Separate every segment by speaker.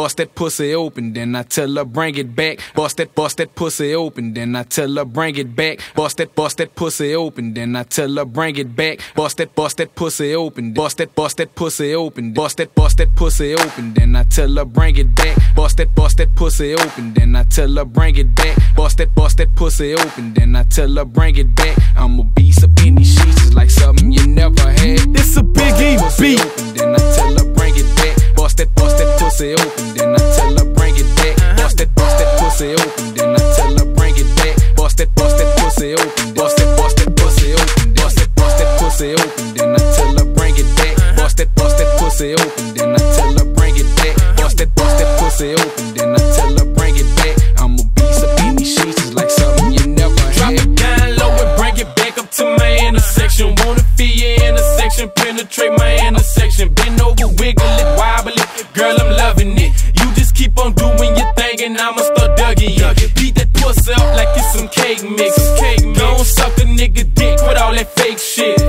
Speaker 1: bust that pussy open, then I tell her bring it back. Bust that, bust that pussy open, then I tell her bring it back. Bust that, bust that pussy open, then I tell her bring it back. Bust that, bust that pussy open, bust that, bust that pussy open, bust that, bust that pussy open, then I tell her bring it back. Bust that, bust that pussy open, then I tell her bring it back. Bust that, bust that pussy open, then I tell her bring it back. I'm a beast up in these sheets, like something that, bust that pussy open, then I tell her bring it back. Bust that, bust that pussy open, then I tell her bring it back. I'm a beast up in these sheets, it's like something you never
Speaker 2: Drop
Speaker 1: had.
Speaker 2: it down low and bring it back up to my intersection. Wanna feel your intersection, penetrate my intersection. Bend over, wiggle it, wobble it. Girl, I'm loving it. You just keep on doing your thing and I'ma start dugging you. Beat that pussy up like it's some cake mix. Don't suck a nigga dick with all that fake shit.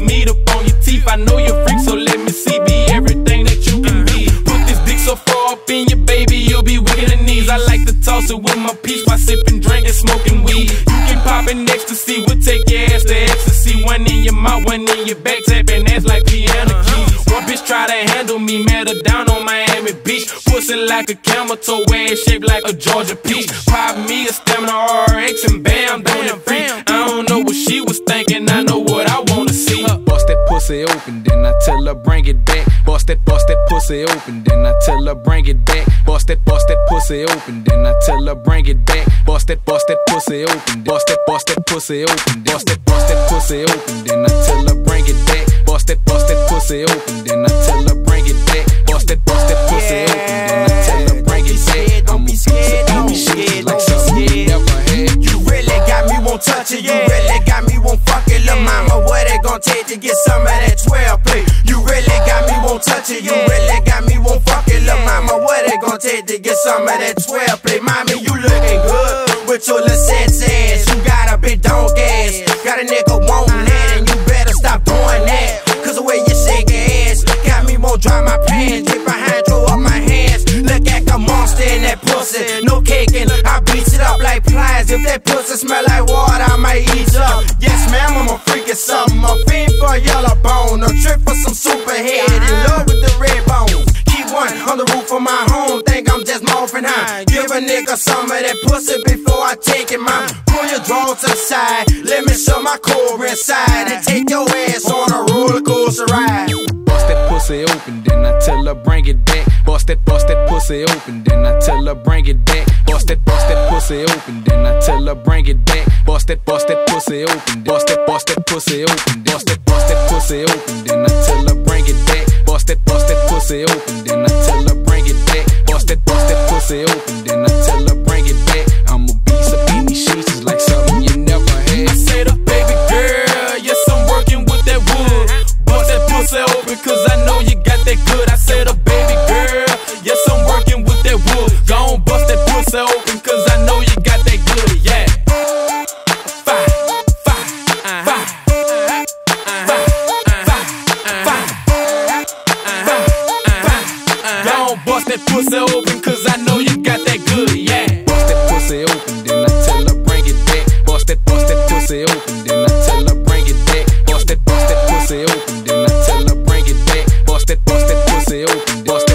Speaker 2: Meat up on your teeth. I know you're freak, so let me see. Be everything that you can be. Put this dick so far up in your baby, you'll be in the knees. I like to toss it with my peace while sipping, drinking, smoking weed. You can keep popping ecstasy, we'll take your ass to ecstasy. One in your mouth, one in your back, tapping ass like piano keys. One bitch try to handle me, met her down on Miami Beach. Pussy like a camel toe, ass shaped like a Georgia peach. Pop me a stamina RX and
Speaker 1: pussy open, then I tell her bring it back. Bust that, bust that pussy open, then I tell her bring it back. Bust that, bust that pussy open, then I tell her bring it back. Bust that, bust that pussy open, bust that, bust that pussy open, bust that, bust that pussy open, then I tell her bring it back. Bust that, bust that pussy open, then I tell her bring it back. Bust that, bust that pussy open, then I tell her bring it back.
Speaker 3: Don't
Speaker 1: I'm
Speaker 3: be scared, don't be scared,
Speaker 1: like
Speaker 3: don't be scared.
Speaker 1: never had.
Speaker 3: You really got me, won't touch it. You some of that 12 play? Mommy, you looking good with your little ass. You got a big dog ass. Got a nigga wantin' that, and you better stop doing that. Cause the way you shake your ass got me, won't dry my pants. Get behind, throw up my hands. Look at the monster in that pussy. No caking, I beat it up like pliers. If that pussy smell like water, I might eat morphing. Give a nigga some of that pussy before I take it, mom. Pull your draw to the side. Let me show my core inside. And take your ass on a roller coaster ride.
Speaker 1: Bust that pussy open, then I tell her bring it back. Bust that, bust that pussy open, then I tell her bring it back. Bust that, bust that pussy open, then I tell her bring it back. Bust that, bust that pussy open, bust that, bust that pussy open, bust that, bust that pussy open, then I tell her bring it back. Bust that, bust that pussy open, then pussy open, then I tell her bring it back. I'm a beast up in these sheets, it's like something you never had.
Speaker 2: I say the baby girl, yes, I'm working with that wood. Bust that pussy open, cause I bust that pussy open, cause I know you got that good, yeah. Bust that pussy open,
Speaker 1: then I tell her bring it back. Bust that, bust that pussy open, then I tell her bring it back. Bust that, bust that pussy open, then I tell her bring it back. Bust that, bust that pussy open, bust